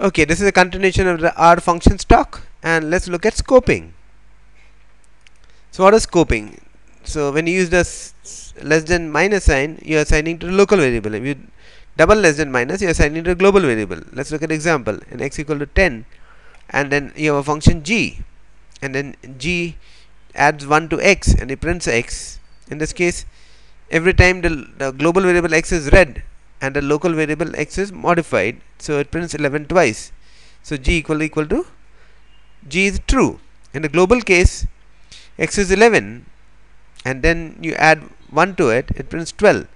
okay this is a continuation of the R function talk and let's look at scoping. So what is scoping? So when you use the less than minus sign you are assigning to the local variable. If you double less than minus you are assigning to the global variable. Let's look at example. In x equal to 10 and then you have a function g and then g adds 1 to x and it prints x. In this case every time the, the global variable x is read and the local variable x is modified. So it prints 11 twice. So g equal equal to g is true. In the global case x is 11 and then you add 1 to it it prints 12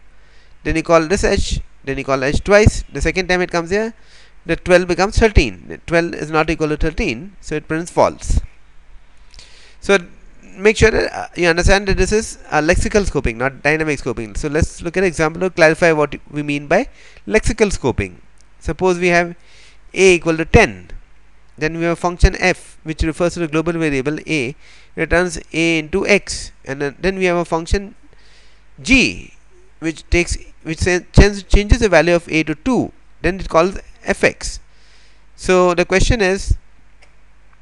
then you call this h then you call h twice. The second time it comes here the 12 becomes 13 12 is not equal to 13 so it prints false. So make sure that uh, you understand that this is a lexical scoping not dynamic scoping. So let's look at an example to clarify what we mean by lexical scoping. Suppose we have a equal to 10 then we have a function f which refers to the global variable a. Returns a into x. And then we have a function g which takes which changes the value of a to 2 then it calls fx so the question is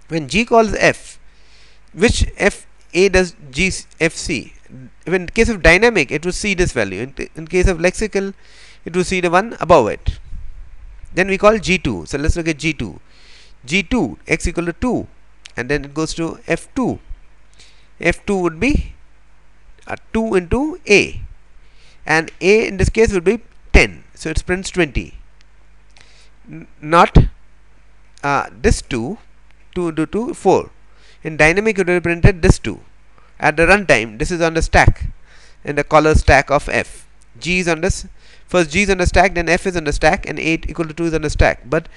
when g calls f which f a does g f c. In case of dynamic it will see this value. In, in case of lexical it will see the one above it. Then we call g2 so let's look at g2 g2 x equal to 2 and then it goes to f2 f2 would be uh, 2 into a. And a in this case would be 10 so it prints 20 N not uh, this 2 2 into 2 4 in dynamic it will be printed this 2 at the runtime this is on the stack in the caller stack of f. G is on this. First g is on the stack then f is on the stack and 8 equal to 2 is on the stack. But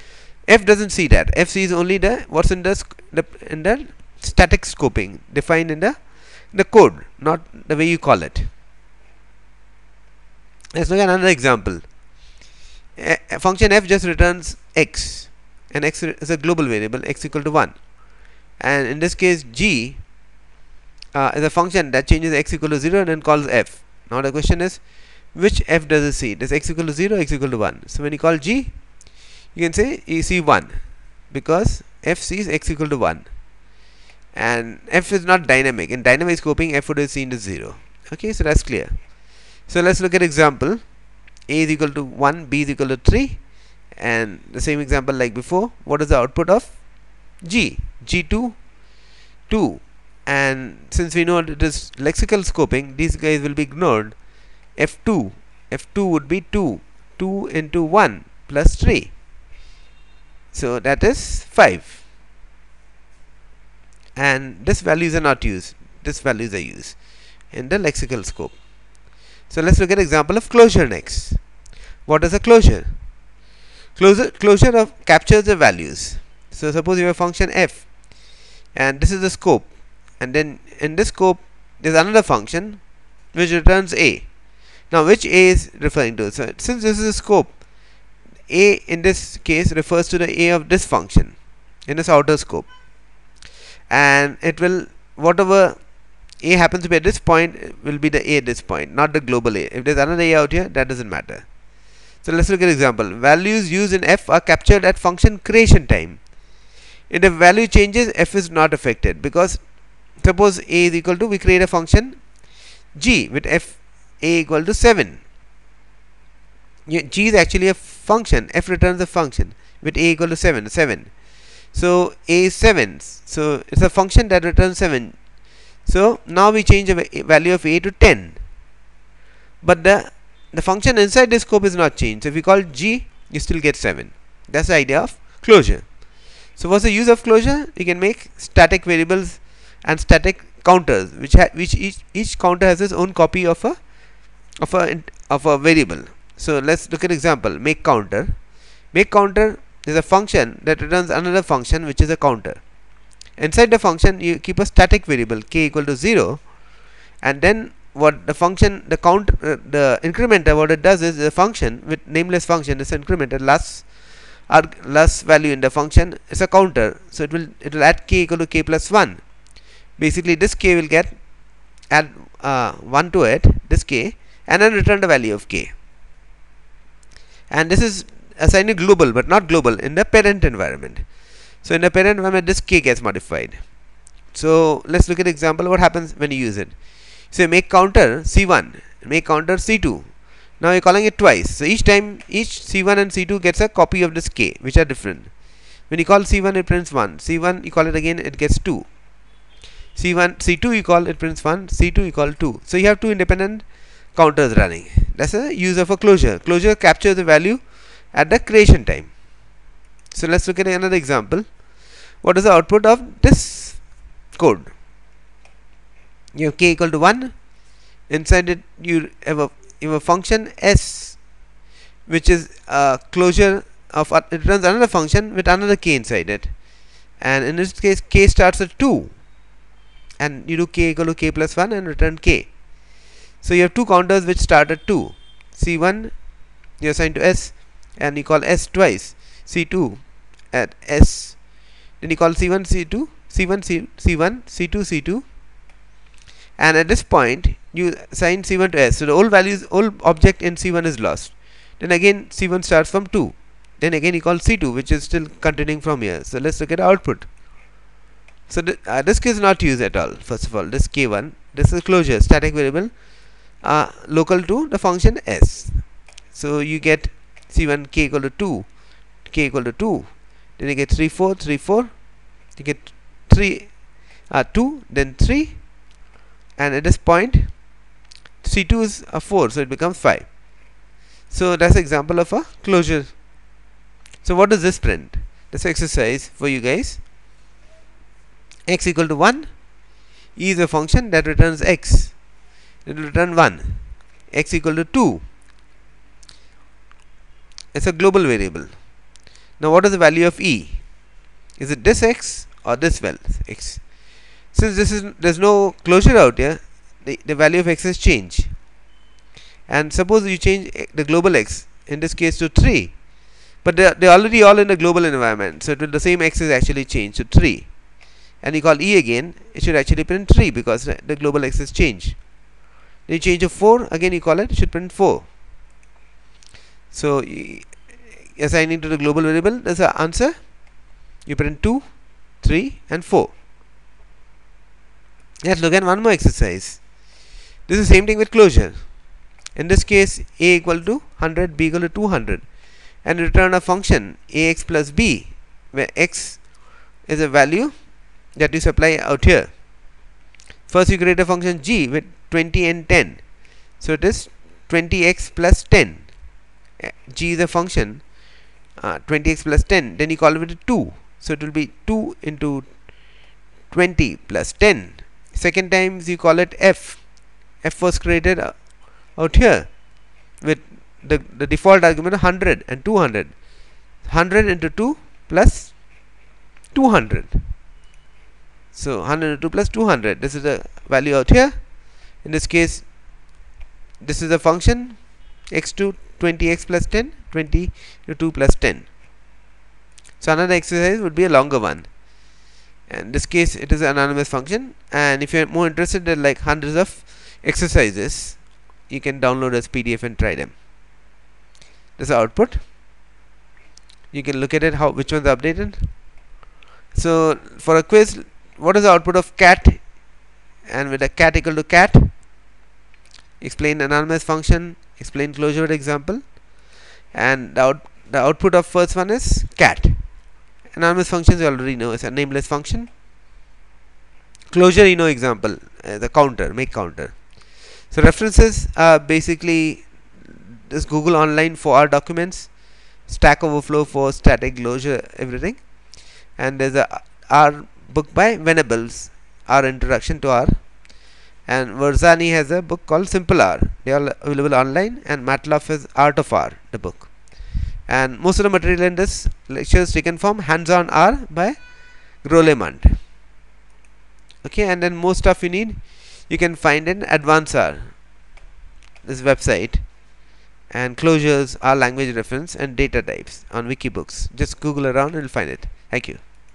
f doesn't see that. F sees only the what's in the, the in the static scoping defined in the the code not the way you call it. Let's look at another example. A function f just returns x and x is a global variable x equal to 1 and in this case g uh, is a function that changes x equal to 0 and then calls f. Now the question is which f does it see? Does x equal to 0 x equal to 1 so when you call g you can say you see 1 because f sees x equal to 1 and f is not dynamic. In dynamic scoping f would be seen as 0 okay so that's clear. So let's look at example. A is equal to 1 b is equal to 3 and the same example like before. What is the output of g g2 2 and since we know it is lexical scoping these guys will be ignored. F2 f2 would be 2 2 into 1 plus 3 so that is 5 and this values are not used. This values are used in the lexical scope. So let's look at example of closure next. What is a closure? Closure closure of captures the values. So suppose you have function f and this is the scope. And then in this scope there is another function which returns a. Now which a is referring to? So since this is a scope a in this case refers to the a of this function in this outer scope. And it will whatever a happens to be at this point will be the a at this point not the global a. If there's another a out here that doesn't matter. So let's look at example. Values used in f are captured at function creation time if the value changes f is not affected. Because suppose a is equal to we create a function g with f a equal to 7 g is actually a function. F returns a function with a equal to 7 7 so a is 7 so it's a function that returns 7 so now we change the value of a to 10 but the the function inside the scope is not changed. So if we call g you still get 7 that's the idea of closure so what's the use of closure you can make static variables and static counters which which each each counter has its own copy of a of a of a variable. So let's look at example make counter. Make counter is a function that returns another function which is a counter. Inside the function you keep a static variable k equal to 0 and then what the function the count uh, the incrementer what it does is the function with nameless function this incrementer last last value in the function is a counter. So it will it will add k equal to k plus 1 basically this k will get add uh, 1 to it this k and then return the value of k. And this is assign it global but not global in the parent environment. So in the parent environment this k gets modified. So let's look at example what happens when you use it. So make counter c1 make counter c2 now you're calling it twice. So each time each c1 and c2 gets a copy of this k which are different. When you call c1 it prints 1 c1 you call it again it gets 2 c1 c2 you call it prints 1 c2 you call 2 so you have two independent counters running. That's a use of a closure. Closure captures the value at the creation time. So let's look at another example. What is the output of this code? You have k equal to 1 inside it you have a, you have a function s which is a closure of it runs another function with another k inside it. And in this case k starts at 2 and you do k equal to k plus 1 and return k. So you have two counters which start at 2 c1 you assign to s and you call s twice. C2 at s. Then you call c1 c2 c1 c, c1 c2 c2 and at this point you assign c1 to s. So the old values old object in c1 is lost. Then again c1 starts from 2 then again you call c2 which is still continuing from here. So let's look at output. So th uh, this is not used at all first of all. This k1 this is closure static variable uh, local to the function s. So you get c1 k equal to 2 k equal to 2 then you get 3 4 3 4 you get 3 uh, 2 then 3 and at this point c2 is a 4 so it becomes 5 so that's an example of a closure. So what does this print? This exercise for you guys. X equal to 1 e is a function that returns x. It will return 1 x equal to 2 it's a global variable. Now what is the value of e? Is it this x or this well x since this is there's no closure out here the, the value of x is change and suppose you change eh, the global x in this case to 3 but they're, they're already all in the global environment so it will the same x is actually changed to 3 and you call e again it should actually print 3 because the global x is changed. Then you change to 4 again you call it, it should print 4 so assigning to the global variable there's an answer. You print 2 3 and 4 let's look at one more exercise. This is the same thing with closure. In this case a equal to 100 b equal to 200 and return a function ax plus b where x is a value that you supply out here. First you create a function g with 20 and 10 so it is 20x plus 10 g is a function uh, 20x plus 10 then you call it with 2 so it will be 2 into 20 plus 10 second times you call it f. F was created uh, out here with the, the default argument 100 and 200 100 into 2 plus 200 so 102 plus 200 this is the value out here. In this case this is a function x2 20x plus 10 20 to 2 plus 10 so another exercise would be a longer one in this case it is an anonymous function. And if you are more interested in like hundreds of exercises you can download as PDF and try them. This is output. You can look at it how which one's updated. So for a quiz what is the output of cat? And with a cat equal to cat explain anonymous function explain closure example. And the, out, the output of first one is cat anonymous functions you already know. Is a nameless function. Closure you know example uh, the counter make counter. So references are basically this Google Online for R documents Stack Overflow for static closure everything. And there's a R book by Venables R introduction to R. And Verzani has a book called Simple R. They are available online and Matloff is Art of R, the book. And most of the material in this lecture is taken from Hands-on R by Grolemund. Okay, and then most stuff you need you can find in Advanced R, this website, and closures R language reference and data types on Wikibooks. Just Google around and you'll find it. Thank you.